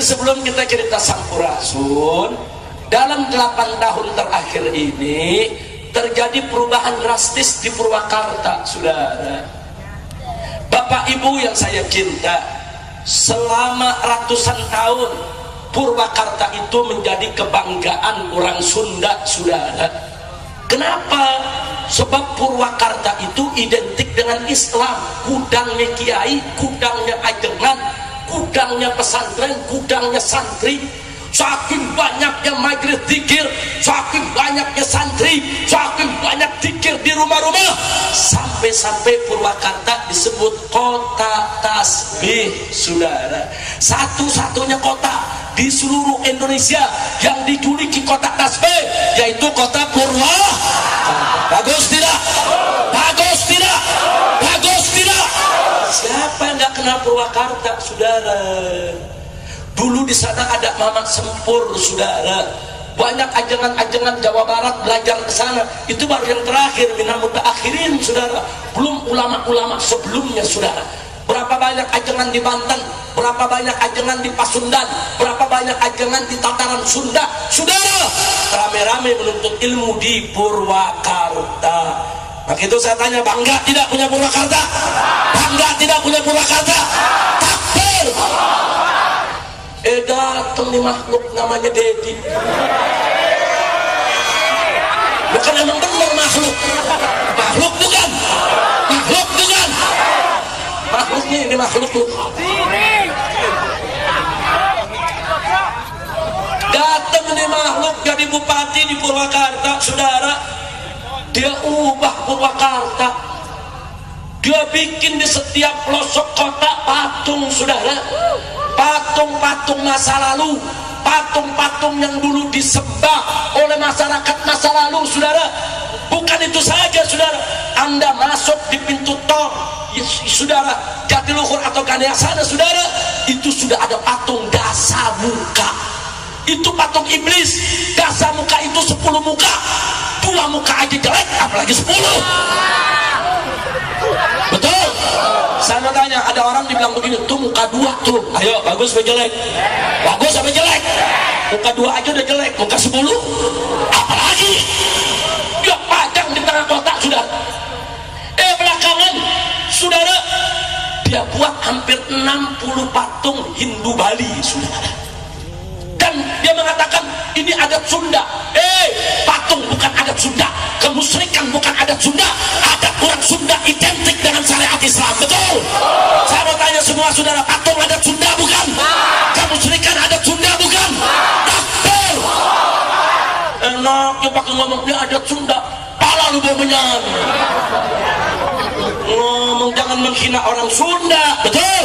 Tapi sebelum kita cerita Sampurasun, dalam 8 tahun terakhir ini terjadi perubahan drastis di Purwakarta, saudara. Bapak Ibu yang saya cinta, selama ratusan tahun Purwakarta itu menjadi kebanggaan orang Sunda, saudara. Kenapa? Sebab Purwakarta itu identik dengan Islam, gudangnya kiai, gudangnya ajengan, gudangnya pesantren, gudangnya santri, saking banyaknya majlis dikir saking banyaknya santri saking banyak dikir di rumah-rumah. Sampai-sampai Purwakarta disebut kota tasbih saudara. Satu-satunya kota di seluruh Indonesia yang dijuluki kota tasbih yaitu kota Purwa bagus tidak? bagus tidak? bagus tidak? siapa yang gak kenal Purwakarta saudara Dulu di sana ada Mamat Sempur, saudara. Banyak ajangan-ajangan Jawa Barat belajar ke sana. Itu baru yang terakhir, minal akhirin, saudara. Belum ulama-ulama sebelumnya, saudara. Berapa banyak ajangan di Banten, berapa banyak ajangan di Pasundan, berapa banyak ajangan di tataran Sunda. Saudara, rame-rame menuntut ilmu di Purwakarta. Maka itu saya tanya, bangga tidak punya Purwakarta? Bangga tidak punya Purwakarta? Takbir! eh datang nih makhluk namanya Dedi bukan emang benar makhluk makhluk bukan makhluk bukan makhluknya ini makhluk tuh datang nih makhluk jadi bupati di Purwakarta saudara dia ubah Purwakarta. Dia bikin di setiap pelosok kota patung saudara. Patung-patung masa lalu. Patung-patung yang dulu disembah oleh masyarakat masa lalu saudara. Bukan itu saja saudara. Anda masuk di pintu tol saudara. Jatiluhur atau sana saudara. Itu sudah ada patung dasa muka. Itu patung iblis. Dasa muka itu 10 muka dua muka aja jelek apalagi 10 betul? Saya mau tanya ada orang dibilang begini tuh muka dua tuh. Ayo bagus apa jelek? Bagus apa jelek? Muka dua aja udah jelek muka sepuluh? Apalagi? Dia pajang di tengah kota sudah. Eh belakangan saudara dia buat hampir 60 patung Hindu Bali saudara dan dia mengatakan ini adat Sunda. Eh bukan adat Sunda. Kemusyrikan bukan adat Sunda. Adat orang Sunda identik dengan syariat Islam betul? Saya mau tanya semua saudara patung adat Sunda bukan? Kemusyrikan adat Sunda bukan? Takbir enaknya pakai ngomongnya adat Sunda. Pala lu menyan ngomong jangan menghina orang Sunda betul?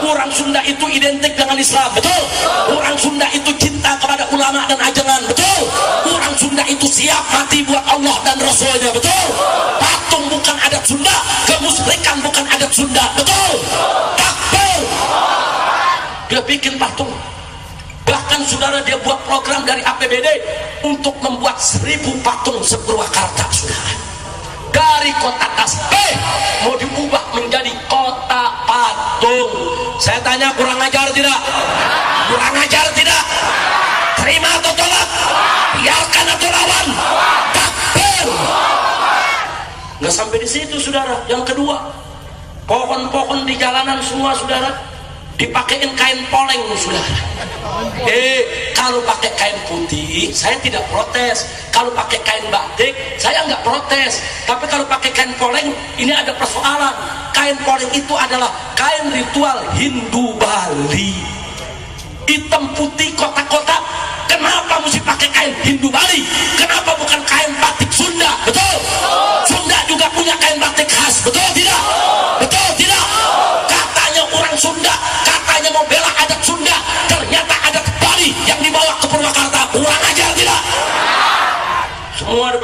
Orang Sunda itu identik dengan Islam betul? Orang Sunda itu cinta kepada ulama dan ajangan betul? Orang Sunda itu siap mati buat Allah dan Rasulnya betul? Patung bukan adat Sunda kemusyrikan bukan adat Sunda betul? Takbir! Dia bikin patung. Bahkan saudara dia buat program dari APBD untuk membuat seribu patung sepurwakarta saudara dari kota tasbih mau diubah menjadi kota patung. Saya tanya kurang ajar tidak? Kurang ajar tidak? Terima atau tolak? Biarkan atau lawan? Takbir. Nggak sampai di situ saudara. Yang kedua pohon-pohon di jalanan semua saudara dipakein kain poleng saudara. Eh kalau pakai kain putih saya tidak protes. Kalau pakai kain batik saya nggak protes. Tapi kalau pakai kain poleng ini ada persoalan. Kain poleng itu adalah kain ritual Hindu Bali. Hitam putih kotak-kotak. Kenapa mesti pakai kain Hindu Bali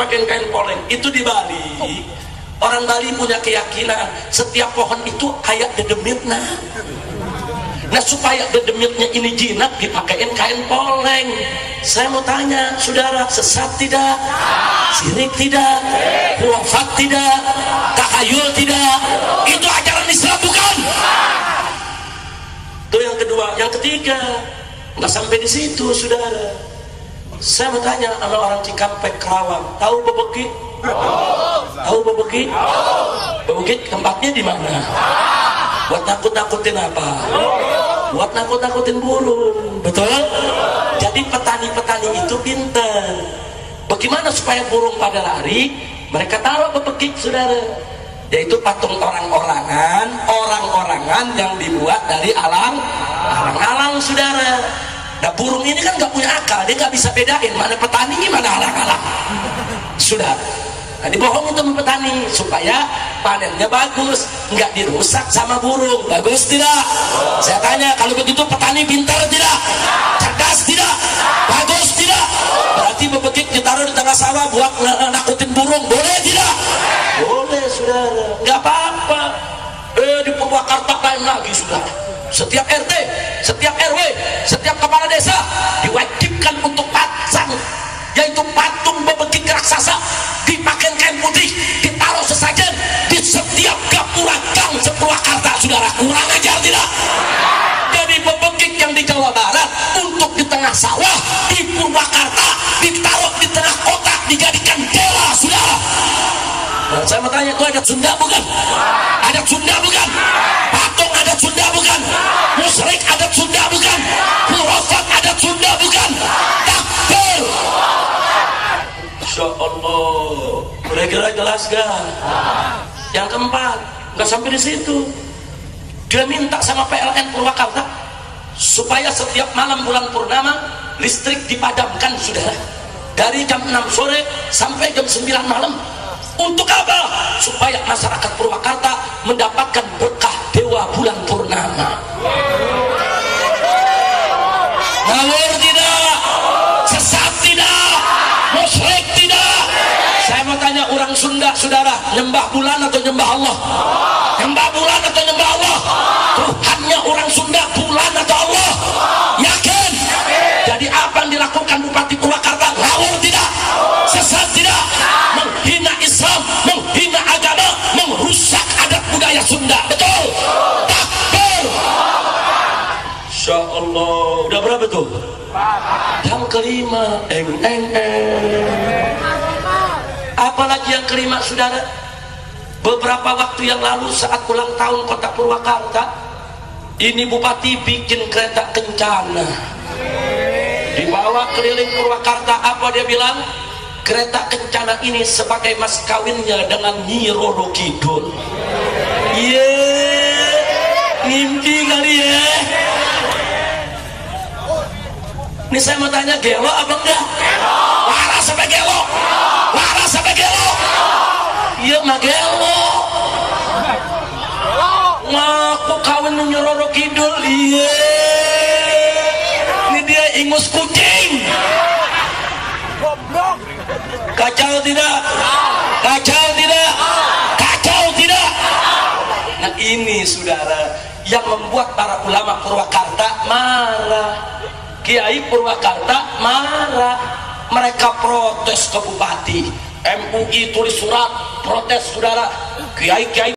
dipakai kain poleng. Itu di Bali. Orang Bali punya keyakinan setiap pohon itu kayak dedemitna. Nah supaya dedemitnya ini jinak dipakein kain poleng. Saya mau tanya saudara sesat tidak? Sirik tidak? Wafat tidak? Takayul tidak? Itu ajaran Islam bukan? Itu yang kedua. Yang ketiga nggak sampai di situ saudara saya bertanya sama orang Cikampek Kerawang tahu bebeki tahu bebeki bebeki tempatnya di mana? Buat nakut-nakutin apa? Buat nakut-nakutin burung. Betul? Jadi petani-petani itu pinter. Bagaimana supaya burung pada lari? Mereka taruh bebekik saudara. Yaitu patung orang-orangan orang-orangan yang dibuat dari alang alang-alang saudara nah burung ini kan nggak punya akal dia nggak bisa bedain mana petani mana alang-alang sudah. Nah, dibohongin sama petani supaya panennya bagus nggak dirusak sama burung. Bagus tidak? Saya tanya kalau begitu petani pintar tidak? Cerdas tidak? Bagus tidak? Berarti bebekik ditaruh di tengah sawah buat nakutin burung. Boleh tidak? Boleh saudara. Nggak apa-apa. Eh di Purwakarta lain lagi saudara. Setiap RT setiap RW setiap kepala desa diwajibkan untuk pasang yaitu patung bebekik raksasa dipakai kain putih ditaruh sesajen di setiap gapura gang Purwakarta saudara kurang ajar tidak? Jadi bebekik yang di Jawa Barat untuk di tengah sawah di Purwakarta ditaruh di tengah kotak dijadikan dewa saudara saya mau tanya itu ada Sunda bukan? Ada Sunda bukan? Patung ada Sunda bukan? Musyrik ada Sunda bukan? Hurufat ada Sunda bukan? Takbir! Masya Allah. Kira-kira jelas gak? Yang keempat, nggak sampai di situ. Dia minta sama PLN Purwakarta supaya setiap malam bulan purnama listrik dipadamkan saudara dari jam 6 sore sampai jam 9 malam untuk apa? Supaya masyarakat Purwakarta mendapatkan berkah dewa bulan purnama. Ngawur tidak, sesat tidak, musyrik tidak. Saya mau tanya orang Sunda, saudara, nyembah bulan atau nyembah Allah? Nyembah bulan atau nyembah Allah? Tuhannya orang Sunda bulan atau Allah? Yakin? Jadi apa yang dilakukan Bupati Purwakarta? Kelima. Eng, eng, eng. Apalagi yang kelima, saudara? Beberapa waktu yang lalu saat ulang tahun kota Purwakarta, ini Bupati bikin kereta kencana. Dibawa keliling Purwakarta, apa dia bilang? kereta kencana ini sebagai mas kawinnya dengan Nyi Roro Kidul iya ngimpi kali ya ini saya mau tanya gelo apa enggak? Waras sampai gelo waras sampai gelo iya mah gelo ngaku kawin Nyi Roro Kidul? Iya. Ini dia ingus kucing. Kacau tidak? Kacau tidak? Kacau tidak? Nah ini saudara yang membuat para ulama Purwakarta marah Kiai Purwakarta marah. Mereka protes ke Bupati. MUI tulis surat protes saudara. Kiai Kiai